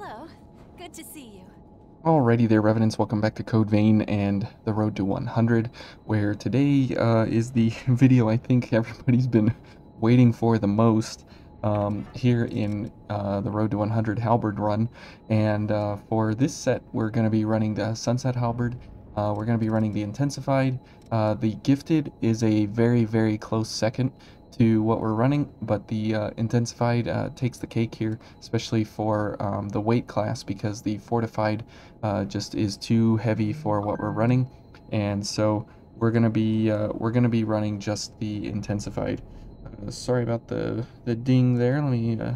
Hello. Good to see you. Alrighty there, Revenants. Welcome back to Code Vein and the Road to 100, where today uh, is the video I think everybody's been waiting for the most um, here in uh, the Road to 100 Halberd run. And uh, for this set, we're going to be running the Sunset Halberd. Uh, we're going to be running the Intensified. Uh, the Gifted is a very, very close second to what we're running, but the uh, intensified uh, takes the cake here, especially for um, the weight class because the fortified uh, just is too heavy for what we're running, and so we're gonna be uh, we're gonna be running just the intensified. Uh, sorry about the the ding there. Let me uh,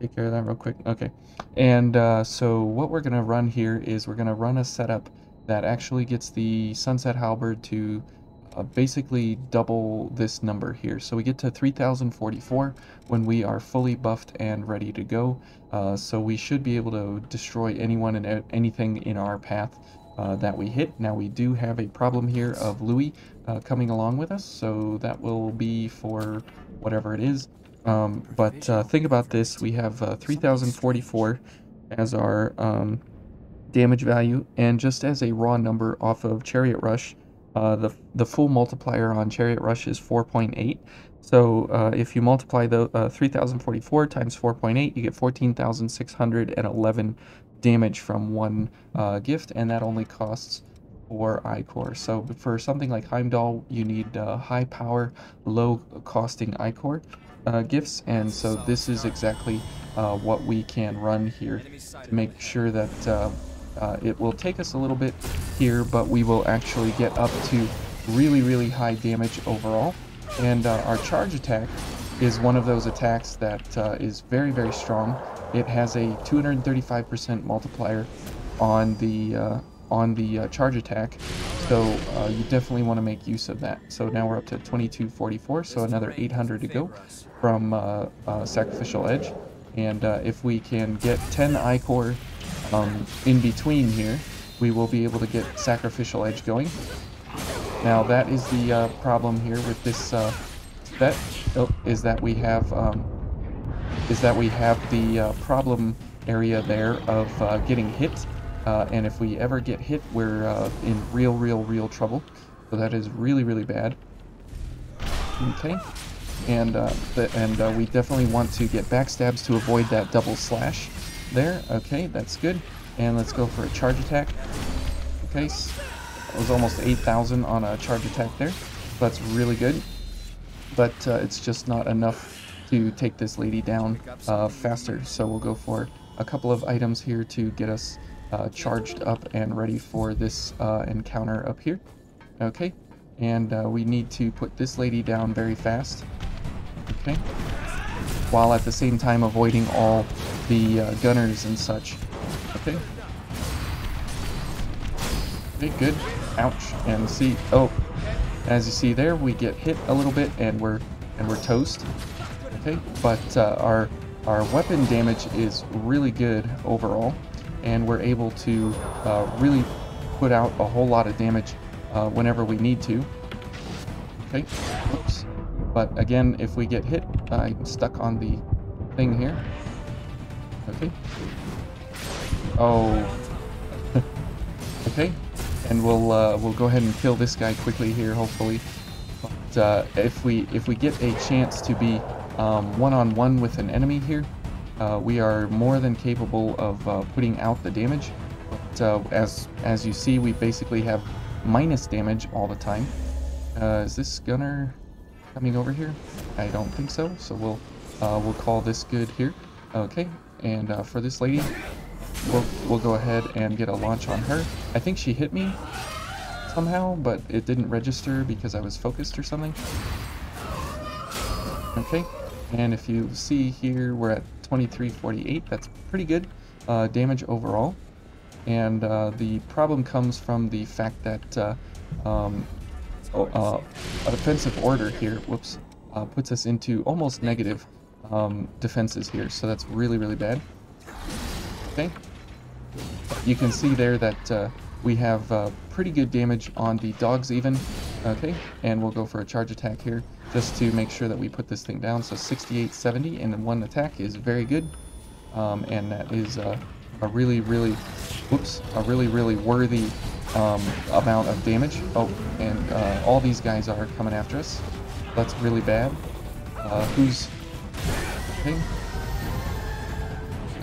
take care of that real quick. Okay, and so what we're gonna run here is we're gonna run a setup that actually gets the Sunset Halberd to uh, basically double this number here. So we get to 3044 when we are fully buffed and ready to go. Uh, so we should be able to destroy anyone and anything in our path uh, that we hit. Now we do have a problem here of Louis uh, coming along with us, so that will be for whatever it is. Um, but uh, think about this, we have uh, 3044 as our um, damage value, and just as a raw number off of Chariot Rush, uh, the, the full multiplier on Chariot Rush is 4.8. So uh, if you multiply the uh, 3044 times 4.8, you get 14,611 damage from one uh, gift, and that only costs 4 Ichor. So for something like Heimdall, you need uh, high power, low costing Ichor uh, gifts, and so this is exactly what we can run here to make sure that uh, it will take us a little bit here, but we will actually get up to really, really high damage overall. And uh, our charge attack is one of those attacks that uh, is very, very strong. It has a 235% multiplier on the uh, on the uh, charge attack, so uh, you definitely want to make use of that. So now we're up to 2244, so another 800 to go from Sacrificial Edge. And if we can get 10 Ichor um, in between here, we will be able to get Sacrificial Edge going. Now that is the uh, problem here with this uh, bet, oh, is that we have um, is that we have the uh, problem area there of uh, getting hit, uh, and if we ever get hit, we're uh, in real, real, real trouble. So that is really, really bad. Okay, and the, and we definitely want to get backstabs to avoid that double slash there. Okay, that's good. And let's go for a charge attack. Okay, it was almost 8,000 on a charge attack there. That's really good. But uh, it's just not enough to take this lady down uh, faster. So we'll go for a couple of items here to get us uh, charged up and ready for this uh, encounter up here. Okay, and uh, we need to put this lady down very fast. Okay, while at the same time avoiding all the uh, gunners and such. Okay. Okay, good. Ouch. And see, oh, as you see there, we get hit a little bit and we're and we're toast. Okay, but uh, our our weapon damage is really good overall, and we're able to uh, really put out a whole lot of damage uh, whenever we need to. Okay, oops. But again, if we get hit, I'm stuck on the thing here. Okay. Oh. okay. And we'll uh, we'll go ahead and kill this guy quickly here, hopefully. But uh, if we if we get a chance to be um, one on one with an enemy here, uh, we are more than capable of uh, putting out the damage. But uh, as as you see, we basically have minus damage all the time. Uh, is this gunner coming over here? I don't think so. So we'll we'll call this good here. Okay, and uh, for this lady, we'll, we'll go ahead and get a launch on her. I think she hit me somehow, but it didn't register because I was focused or something. Okay, and if you see here, we're at 2348. That's pretty good uh, damage overall. And uh, the problem comes from the fact that uh, um, uh, a defensive order here, whoops, uh, puts us into almost negative um, defenses here, so that's really, really bad. Okay. You can see there that uh, we have uh, pretty good damage on the dogs even. Okay, and we'll go for a charge attack here just to make sure that we put this thing down. So 68, 70 in one attack is very good. um, and that is uh, a really, really, whoops, a really, really worthy um, amount of damage. Oh, and uh, all these guys are coming after us. That's really bad. Uh, who's okay?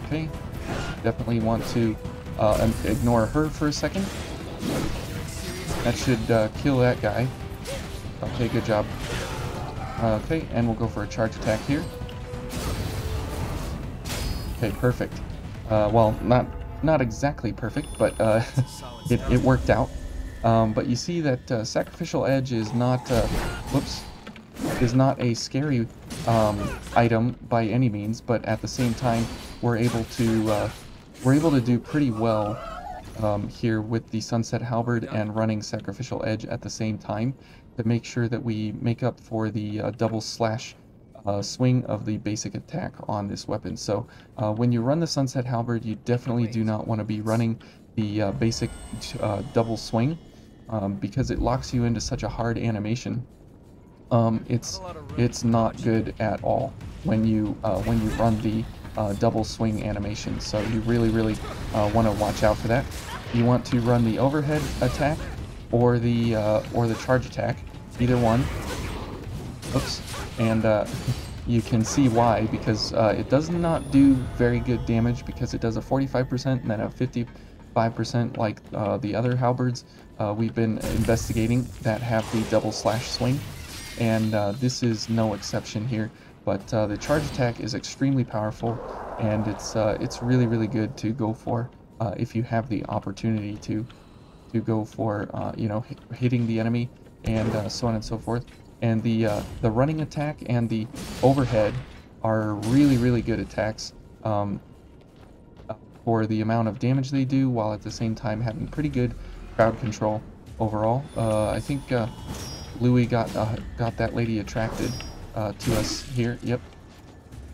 Okay, definitely want to uh, ignore her for a second. That should uh, kill that guy. Okay, good job. Okay, and we'll go for a charge attack here. Okay, perfect. Uh, well, not not exactly perfect, but uh, it, it worked out. Um, but you see that uh, Sacrificial Edge is not, uh, whoops, is not a scary um, item by any means, but at the same time, we're able to uh, we're able to do pretty well um, here with the Sunset Halberd and running Sacrificial Edge at the same time to make sure that we make up for the uh, double slash uh, swing of the basic attack on this weapon. So uh, when you run the Sunset Halberd, you definitely do not want to be running the uh, basic uh, double swing um, because it locks you into such a hard animation. Um, it's it's not good at all when you uh, when you run the uh, double swing animation. So you really really want to watch out for that. You want to run the overhead attack or the or the charge attack, either one. Oops and uh, you can see why because uh, it does not do very good damage because it does a 45% and then a 55% like uh, the other halberds. Uh, we've been investigating that have the double slash swing and uh, this is no exception here but uh, the charge attack is extremely powerful and it's it's really really good to go for if you have the opportunity to to go for you know hitting the enemy and so on and so forth and the uh, the running attack and the overhead are really really good attacks um, for the amount of damage they do while at the same time having pretty good crowd control overall. Uh, I think uh, Louis got uh, got that lady attracted uh, to us here. Yep.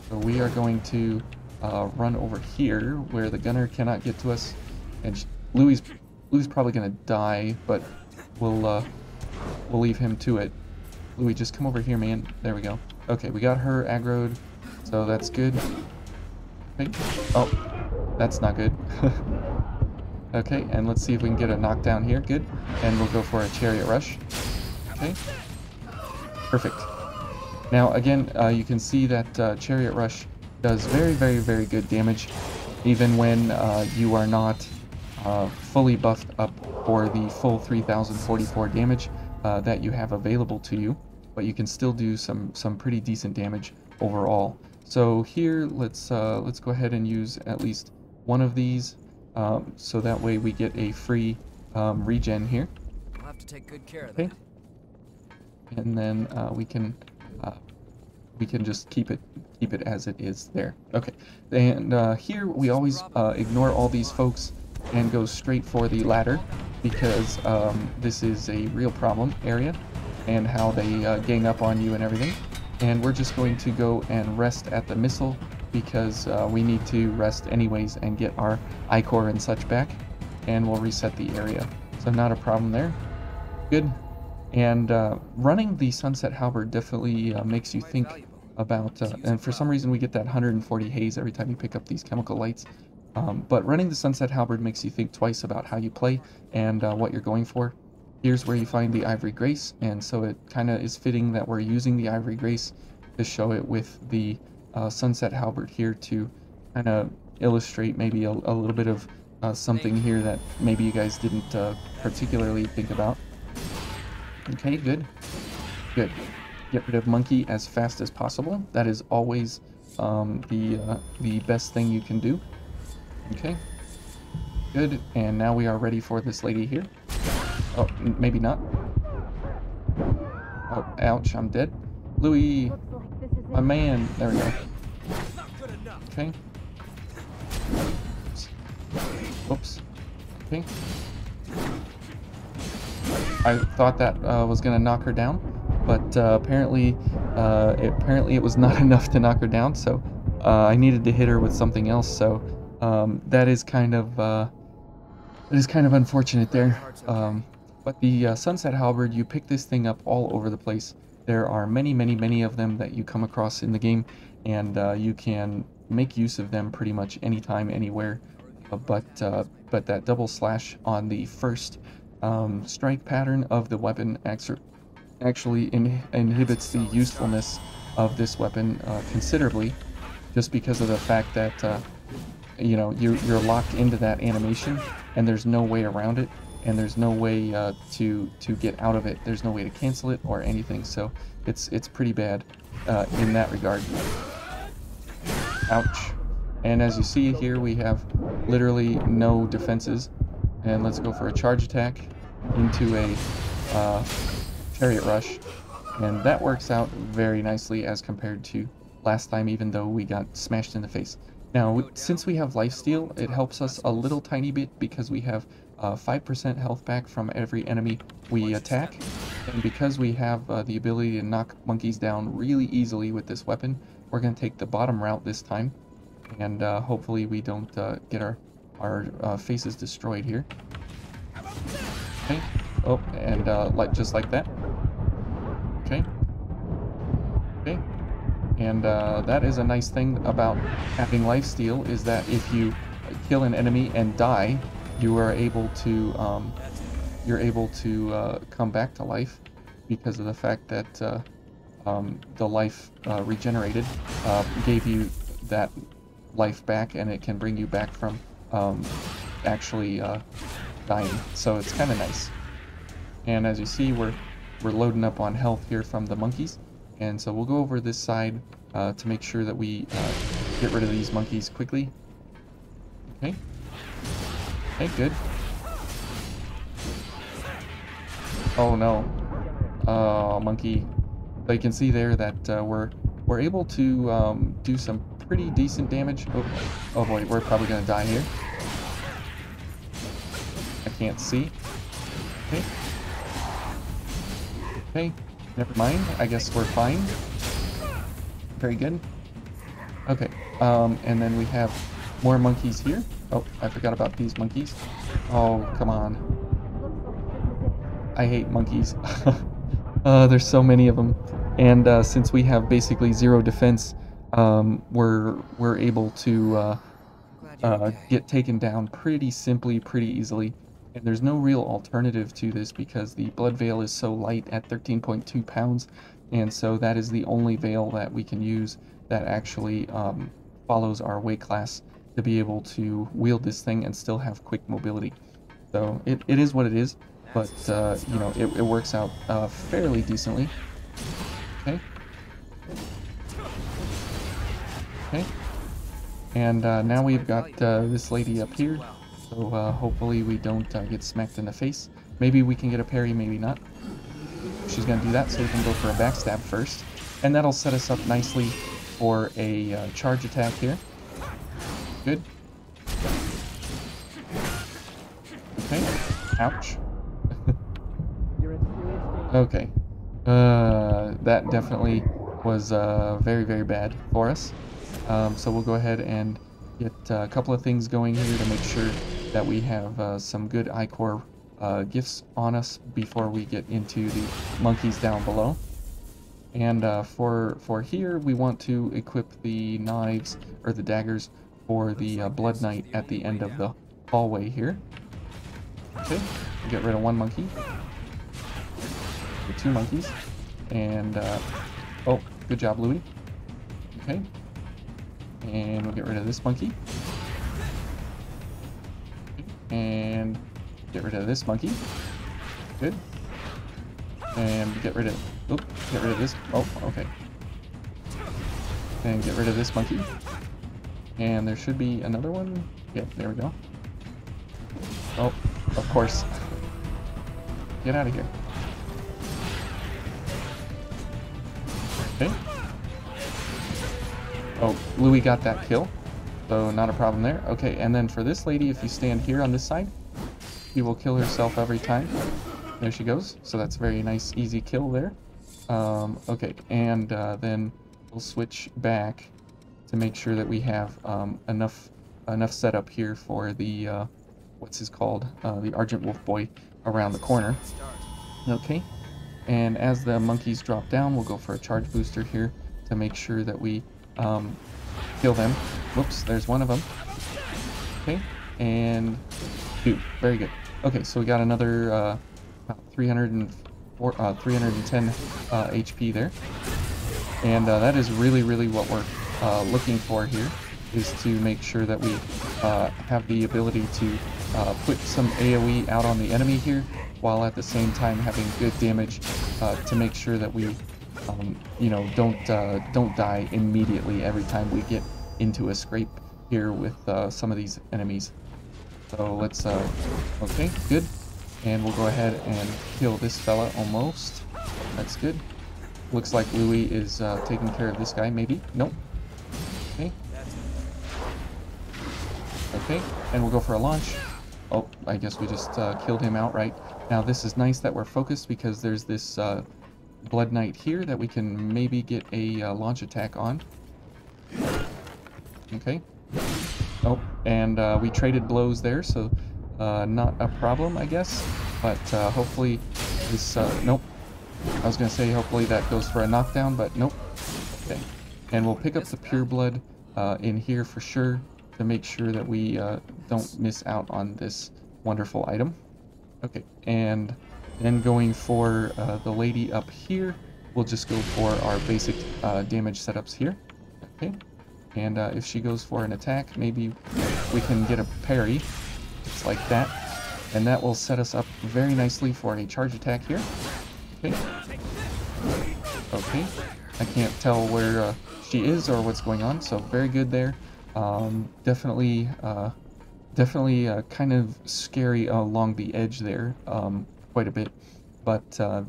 So we are going to uh, run over here where the gunner cannot get to us and Louis Louis probably gonna die but we'll we'll leave him to it Louis, just come over here, man. There we go. Okay, we got her aggroed, so that's good. Oh, that's not good. okay, and let's see if we can get a knockdown here. Good. And we'll go for a chariot rush. Okay. Perfect. Now, again, uh, you can see that uh, chariot rush does very, very, very good damage, even when uh, you are not uh, fully buffed up for the full 3044 damage uh, that you have available to you but you can still do some some pretty decent damage overall. So here, let's uh, let's go ahead and use at least one of these, um, so that way we get a free um, regen here. We'll have to take good care okay. of that. And then uh, we can uh, we can just keep it keep it as it is there. Okay. And uh, here we always uh, ignore all these folks and go straight for the ladder because um, this is a real problem area and how they uh, gang up on you and everything. And we're just going to go and rest at the Mistle because uh, we need to rest anyways and get our Ichor and such back. And we'll reset the area. So not a problem there. Good. And uh, running the Sunset Halberd definitely uh, makes you think about, uh, and for some reason we get that 140 haze every time you pick up these chemical lights. Um, but running the Sunset Halberd makes you think twice about how you play and uh, what you're going for. Here's where you find the Ivory Grace, and so it kind of is fitting that we're using the Ivory Grace to show it with the uh, Sunset Halberd here to kind of illustrate maybe a, a, little bit of uh, something here that maybe you guys didn't uh, particularly think about. Okay, good. Good. Get rid of Monkey as fast as possible. That is always um, the, uh, the best thing you can do. Okay. Good, and now we are ready for this lady here. Oh, maybe not. Oh, ouch, I'm dead. Louis, my man. There we go. Okay. Oops. Oops. Okay. I thought that uh, was gonna knock her down, but uh, apparently, uh, it, apparently it was not enough to knock her down. So uh, I needed to hit her with something else. So um, that is kind of uh, that is kind of unfortunate there. Um, but the uh, Sunset Halberd, you pick this thing up all over the place. There are many, many, many of them that you come across in the game, and uh, you can make use of them pretty much anytime, anywhere. Uh, but uh, but that double slash on the first um, strike pattern of the weapon actually in- inhibits the usefulness of this weapon uh, considerably, just because of the fact that uh, you know you're, you're locked into that animation and there's no way around it and there's no way uh, to to get out of it. There's no way to cancel it or anything. So it's it's pretty bad uh, in that regard. Ouch. And as you see here we have literally no defenses. And let's go for a charge attack into a uh, chariot rush. And that works out very nicely as compared to last time even though we got smashed in the face. Now, since we have lifesteal, it helps us a little tiny bit because we have 5% uh, health back from every enemy we attack. And because we have uh, the ability to knock monkeys down really easily with this weapon, we're going to take the bottom route this time. And uh, hopefully we don't uh, get our, our uh, faces destroyed here. Okay. Oh, and uh, like just like that. Okay. Okay. And uh, that is a nice thing about having lifesteal is that if you kill an enemy and die, you are able to um, you're able to uh, come back to life because of the fact that uh, um, the life uh, regenerated uh, gave you that life back, and it can bring you back from um, actually uh, dying. So it's kind of nice. And as you see, we're we're loading up on health here from the monkeys. And so we'll go over this side uh, to make sure that we get rid of these monkeys quickly. Okay. Okay, good. Oh no. Oh, monkey. So you can see there that uh, we're we're able to um, do some pretty decent damage. Oh, oh boy, we're probably gonna die here. I can't see. Okay. Okay. Never mind. I guess we're fine. Very good. Okay. Um, and then we have more monkeys here. Oh, I forgot about these monkeys. Oh, come on. I hate monkeys. uh, there's so many of them. And uh, since we have basically zero defense, um, we're we're able to uh, uh, get taken down pretty simply, pretty easily. And there's no real alternative to this because the blood veil is so light at 13.2 pounds. And so that is the only veil that we can use that actually um, follows our weight class to be able to wield this thing and still have quick mobility. So it, it is what it is, but uh, you know, it, it works out uh, fairly decently. Okay. Okay. And uh, now we've got uh, this lady up here. So uh, hopefully we don't uh, get smacked in the face. Maybe we can get a parry, maybe not. She's going to do that, so we can go for a backstab first. And that'll set us up nicely for a charge attack here. Good. Okay. Ouch. okay. Uh, that definitely was uh, very, very bad for us. Um, so we'll go ahead and get uh, a couple of things going here to make sure that we have uh, some good Ichor uh, gifts on us before we get into the monkeys down below. And uh, for for here, we want to equip the knives or the daggers for the uh, Blood Knight at the end of the hallway here. Okay, get rid of one monkey. The Two monkeys. And, uh, oh, good job, Louis. Okay. And we'll get rid of this monkey. And get rid of this monkey. Good. And get rid of, oop, get rid of this, oh, okay. And get rid of this monkey. And there should be another one. Yep, there we go. Oh, of course. Get out of here. Okay. Oh, Louis got that kill. So not a problem there. Okay, and then for this lady, if you stand here on this side, she will kill herself every time. There she goes. So that's a very nice, easy kill there. Um, okay, and uh, then we'll switch back to make sure that we have um, enough enough setup here for the uh, what's his called uh, the Argent Wolf Boy around the corner. Okay, and as the monkeys drop down, we'll go for a charge booster here to make sure that we um, kill them. Whoops, there's one of them. Okay, and two. Very good. Okay, so we got another uh, 304, uh, 310 uh, HP there. And uh, that is really, really what we're uh, looking for here, is to make sure that we uh, have the ability to uh, put some AoE out on the enemy here, while at the same time having good damage uh, to make sure that we, um, you know, don't uh, don't die immediately every time we get into a scrape here with uh, some of these enemies. So let's, okay, good. And we'll go ahead and kill this fella almost. That's good. Looks like Louis is uh, taking care of this guy, maybe? Nope. Okay. Okay, and we'll go for a launch. Oh, I guess we just uh, killed him outright. Now this is nice that we're focused because there's this uh, Blood Knight here that we can maybe get a uh, launch attack on. Okay. Oh, and uh, we traded blows there, so uh, not a problem, I guess. But uh, hopefully this... Nope. I was going to say hopefully that goes for a knockdown, but nope. Okay. And we'll pick up the Pure Blood uh, in here for sure to make sure that we uh, don't miss out on this wonderful item. Okay, and then going for uh, the lady up here, we'll just go for our basic uh, damage setups here. Okay, and uh, if she goes for an attack, maybe we can get a parry, just like that. And that will set us up very nicely for a charge attack here. Okay. Okay. I can't tell where uh, she is or what's going on, so very good there. Um, definitely, uh, definitely uh, kind of scary along the edge there, um, quite a bit. But, uh,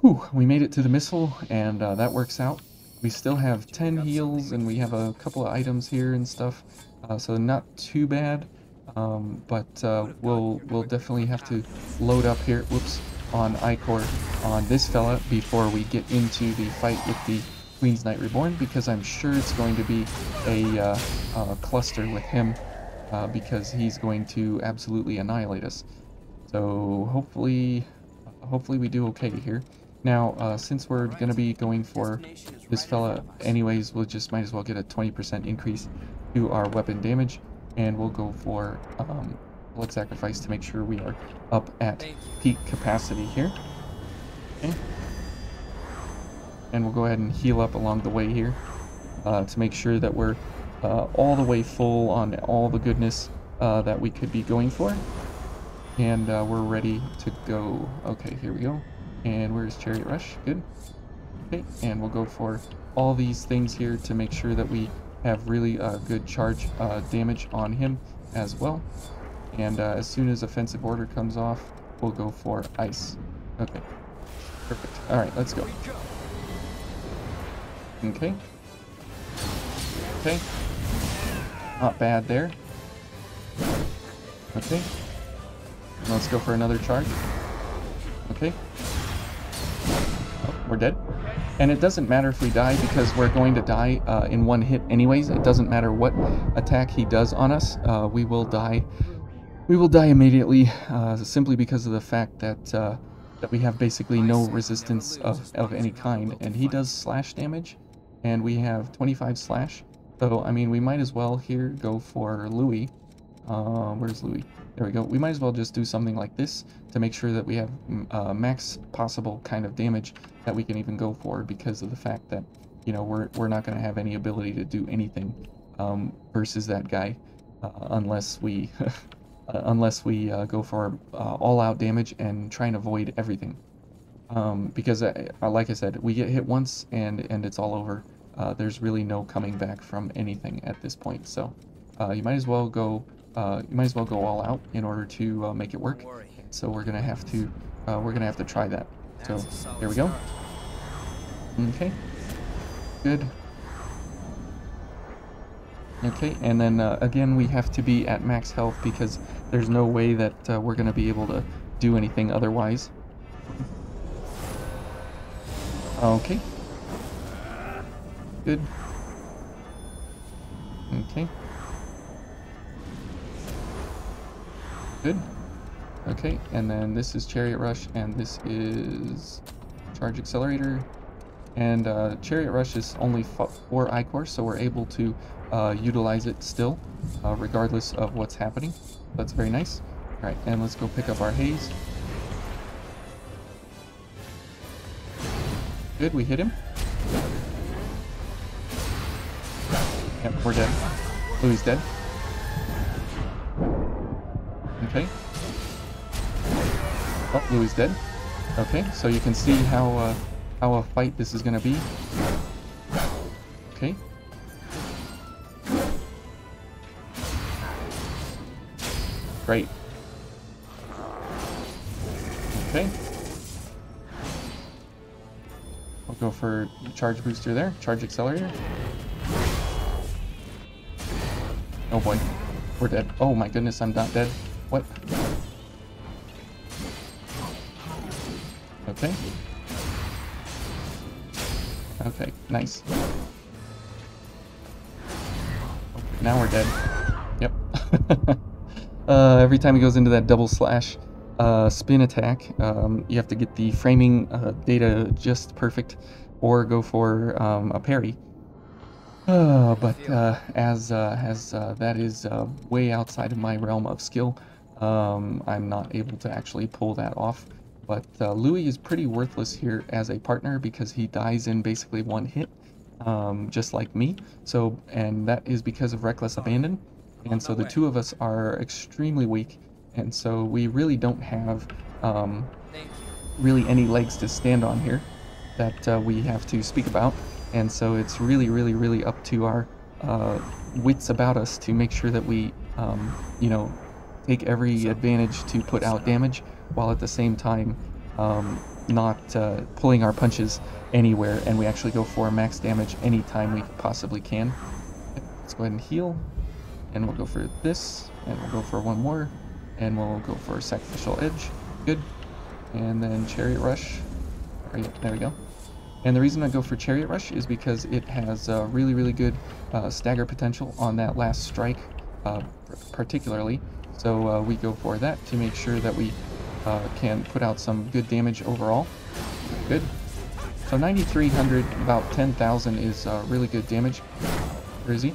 whew, we made it to the Mistle, and uh, that works out. We still have 10 heals, and we have a couple of items here and stuff, uh, so not too bad. Um, but uh, we'll we'll definitely have to load up here. Whoops, on Ichor on this fella before we get into the fight with the Queen's Knight Reborn because I'm sure it's going to be a uh, uh, cluster with him uh, because he's going to absolutely annihilate us. So hopefully, hopefully we do okay here. Now, uh, since we're going to be going for this fella anyways, we'll just might as well get a 20% increase to our weapon damage and we'll go for um, blood sacrifice to make sure we are up at peak capacity here. Okay. And we'll go ahead and heal up along the way here uh, to make sure that we're uh, all the way full on all the goodness uh, that we could be going for. And uh, we're ready to go. Okay, here we go. And where's Chariot Rush? Good. Okay, and we'll go for all these things here to make sure that we have really good charge uh, damage on him as well. And uh, as soon as offensive order comes off, we'll go for ice. Okay. Perfect. Alright, let's go. Okay. Okay. Not bad there. Okay. Let's go for another charge. Okay. Oh, we're dead. And it doesn't matter if we die because we're going to die uh, in one hit anyways. It doesn't matter what attack he does on us. Uh, we will die we will die immediately uh, simply because of the fact that uh, that we have basically no resistance of, of any kind. And he does slash damage, and we have 25 slash. So, I mean, we might as well here go for Louis. Uh, where's Louis? There we go. We might as well just do something like this to make sure that we have mm, uh, max possible kind of damage that we can even go for because of the fact that, you know, we're, we're not going to have any ability to do anything um, versus that guy uh, unless we uh, unless we uh, go for uh, all-out damage and try and avoid everything. Um, because, uh, like I said, we get hit once and and it's all over. Uh, there's really no coming back from anything at this point. So you might as well go. you might as well go all out in order to make it work. So we're gonna have to we're gonna have to try that. So here we go. Okay. Good. Okay, and then uh, again we have to be at max health because there's no way that uh, we're going to be able to do anything otherwise. Okay. Good. Okay. Good. Okay, and then this is Chariot Rush, and this is Charge Accelerator. And uh, Chariot Rush is only fo- 4 Ichor, so we're able to uh, utilize it still, uh, regardless of what's happening. That's very nice. Alright, and let's go pick up our haze. Good, we hit him. Yep, we're dead. Louis dead. Okay. Oh, Louis dead. Okay, so you can see how uh, how a fight this is gonna be. Okay. Great. Okay. I'll go for charge booster there, charge accelerator. Oh boy, we're dead. Oh my goodness, I'm not dead. What? Okay. Okay, nice. Now we're dead. Yep. uh, every time he goes into that double slash uh, spin attack, um, you have to get the framing uh, data just perfect or go for um, a parry. Uh, but uh, as uh, as uh, that is uh, way outside of my realm of skill, um, I'm not able to actually pull that off. But uh, Louis is pretty worthless here as a partner because he dies in basically one hit, um, just like me. So, and that is because of Reckless Abandon. And so the two of us are extremely weak, and so we really don't have um, really any legs to stand on here that we have to speak about. And so it's really, really, really up to our uh, wits about us to make sure that we, um, you know, take every advantage to put out damage while at the same time um, not uh, pulling our punches anywhere and we actually go for max damage anytime we possibly can. Let's go ahead and heal and we'll go for this and we'll go for one more and we'll go for sacrificial edge. Good. And then chariot rush. There we go. And the reason I go for Chariot Rush is because it has uh, really, really good uh, stagger potential on that last strike, uh, particularly. So uh, we go for that to make sure that we uh, can put out some good damage overall. Good. So 9,300, about 10,000 is really good damage. Where is he?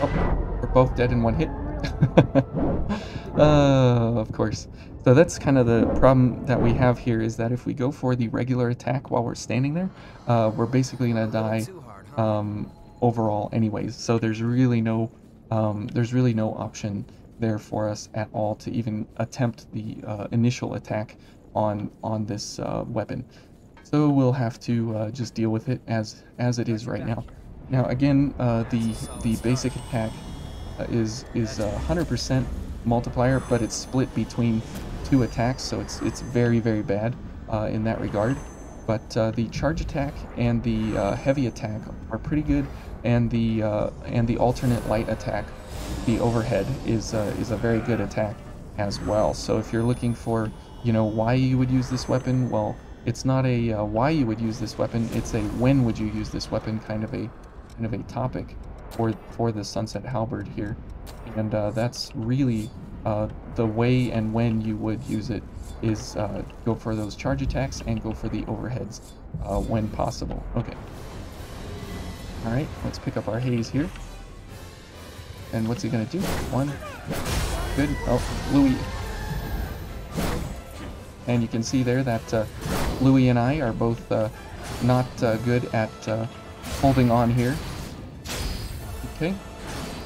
Oh, we're both dead in one hit. of course. So that's kind of the problem that we have here is that if we go for the regular attack while we're standing there, uh, we're basically going to die um, overall anyways. So there's really no um, there's really no option there for us at all to even attempt the uh, initial attack on on this uh, weapon. So we'll have to uh, just deal with it as as it is right now. Now again, uh, the the basic attack uh, is is 100% multiplier, but it's split between two attacks, so it's it's very very bad uh, in that regard. But uh, the charge attack and the uh, heavy attack are pretty good, and the uh, and the alternate light attack, the overhead is uh, is a very good attack as well. So if you're looking for you know why you would use this weapon, well, it's not a uh, why you would use this weapon. It's a when would you use this weapon kind of a kind of a topic for for the Sunset Halberd here, and that's really uh, the way and when you would use it is uh, go for those charge attacks and go for the overheads uh, when possible. Okay. Alright, let's pick up our haze here. And what's he gonna do? One. Good. Oh, Louis. And you can see there that uh, Louis and I are both uh, not uh, good at holding on here. Okay.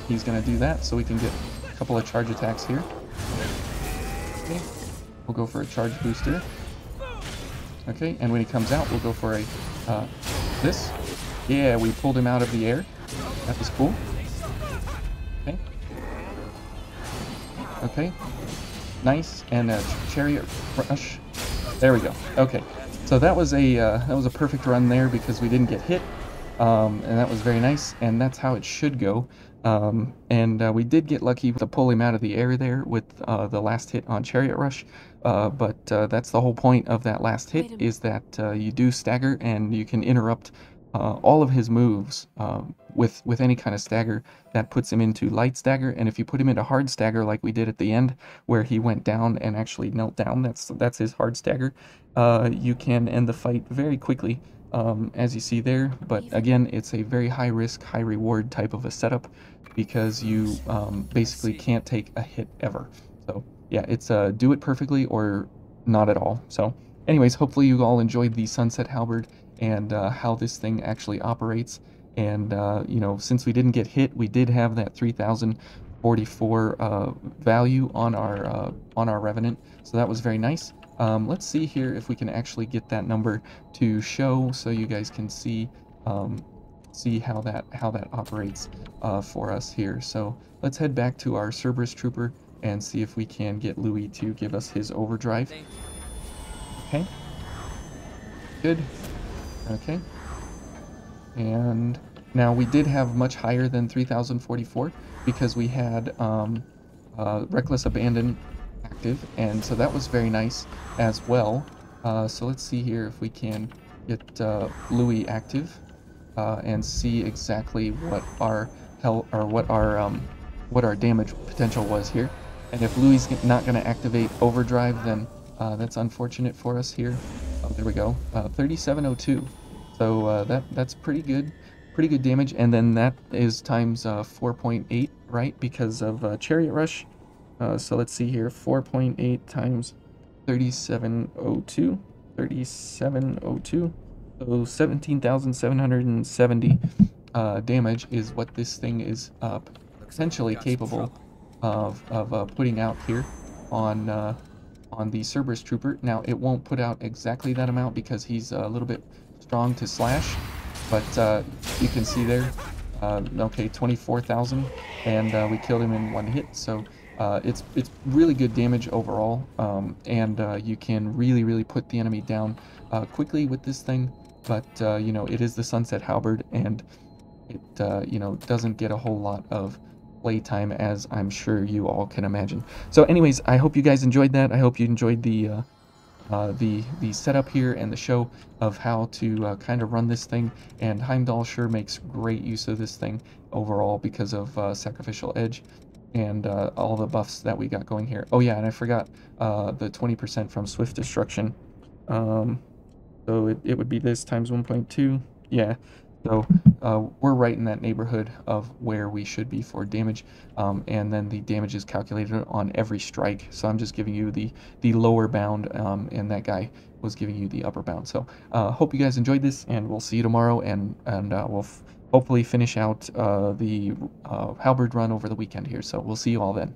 He's gonna do that so we can get a couple of charge attacks here. Okay, we'll go for a charge booster. Okay, and when he comes out, we'll go for a, uh, this. Yeah, we pulled him out of the air. That was cool. Okay. Okay. Nice, and a chariot rush. There we go. Okay, so that was a uh, that was a perfect run there because we didn't get hit, um, and that was very nice, and that's how it should go. Um, and uh, we did get lucky to pull him out of the air there with uh, the last hit on Chariot Rush. Uh, but uh, that's the whole point of that last hit is that uh, you do stagger and you can interrupt uh, all of his moves um, with with any kind of stagger that puts him into light stagger and if you put him into hard stagger like we did at the end where he went down and actually knelt down that's that's his hard stagger uh, you can end the fight very quickly um, as you see there but again it's a very high risk high reward type of a setup because you um, basically can't take a hit ever so yeah it's uh, do it perfectly or not at all so anyways hopefully you all enjoyed the sunset halberd and uh, how this thing actually operates. And, uh, you know, since we didn't get hit, we did have that 3044 uh, value on our, uh, on our Revenant. So that was very nice. Um, let's see here if we can actually get that number to show so you guys can see um, see how that how that operates uh, for us here. So let's head back to our Cerberus Trooper and see if we can get Louis to give us his overdrive. Okay. Good. Okay. And now we did have much higher than 3044 because we had um, uh, Reckless Abandon and so that was very nice as well. Uh, so let's see here if we can get uh, Louis active uh, and see exactly what our hell or what our um, what our damage potential was here. And if Louis is not going to activate Overdrive, then uh, that's unfortunate for us here. Oh, there we go. Uh, 3702. So uh, that that's pretty good, pretty good damage. And then that is times uh, 4.8, right? Because of Chariot Rush. Uh, so let's see here. 4.8 times 3702. 3702. So 17,770 uh, damage is what this thing is potentially capable of, of putting out here on on the Cerberus Trooper. Now, it won't put out exactly that amount because he's a little bit strong to slash, but uh, you can see there, uh, okay, 24,000, and uh, we killed him in one hit, so uh, it's it's really good damage overall, um, and uh, you can really, really put the enemy down uh, quickly with this thing, but, you know, it is the Sunset Halberd, and it, you know, doesn't get a whole lot of playtime as I'm sure you all can imagine. So anyways, I hope you guys enjoyed that. I hope you enjoyed the uh, uh, the the setup here and the show of how to uh, kind of run this thing. And Heimdall sure makes great use of this thing overall because of uh, Sacrificial Edge and uh, all the buffs that we got going here. Oh yeah, and I forgot uh, the 20% from Swift Destruction. Um, so it, it would be this times 1.2. Yeah, so uh, we're right in that neighborhood of where we should be for damage. Um, and then the damage is calculated on every strike. So I'm just giving you the, the lower bound um, and that guy was giving you the upper bound. So uh, hope you guys enjoyed this and we'll see you tomorrow and, and uh, we'll hopefully finish out uh, the uh, Halberd run over the weekend here. So we'll see you all then.